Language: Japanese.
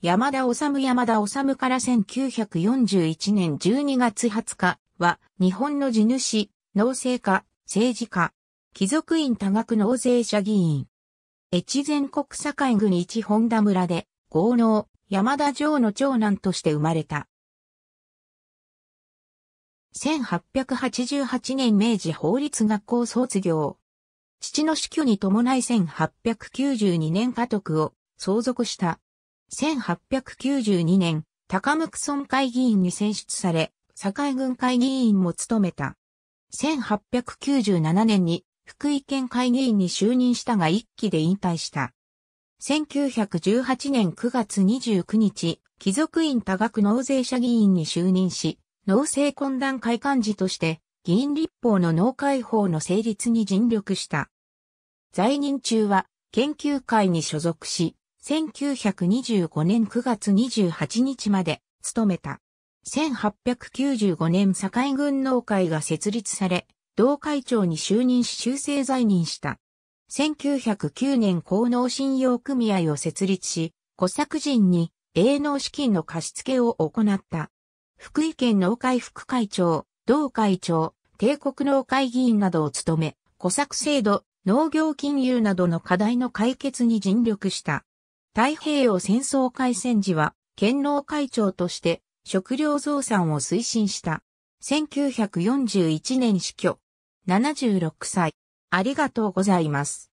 山田治山田治から1941年12月20日は、日本の地主、農政家、政治家、貴族院多額納税者議員。越前国境郡一本田村で、豪農、山田城の長男として生まれた。1888年明治法律学校卒業。父の死去に伴い1892年家督を相続した。1892年、高向村会議員に選出され、堺郡会議員も務めた。1897年に福井県会議員に就任したが一期で引退した。1918年9月29日、貴族院多額納税者議員に就任し、農政懇談会幹事として、議員立法の農会法の成立に尽力した。在任中は、研究会に所属し、1925年9月28日まで務めた。1895年堺軍農会が設立され、同会長に就任し修正在任した。1909年高農信用組合を設立し、小作人に営農資金の貸付を行った。福井県農会副会長、同会長、帝国農会議員などを務め、小作制度、農業金融などの課題の解決に尽力した。太平洋戦争開戦時は、県農会長として食料増産を推進した。1941年死去。76歳。ありがとうございます。